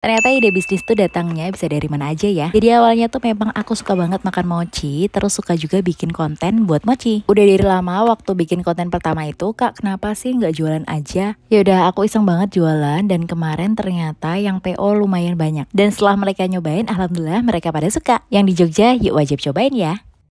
Ternyata ide bisnis tuh datangnya bisa dari mana aja ya. Jadi awalnya tuh memang aku suka banget makan mochi, terus suka juga bikin konten buat mochi. Udah dari lama waktu bikin konten pertama itu, kak kenapa sih nggak jualan aja? Yaudah aku iseng banget jualan dan kemarin ternyata yang PO lumayan banyak. Dan setelah mereka nyobain, alhamdulillah mereka pada suka. Yang di Jogja, yuk wajib cobain ya.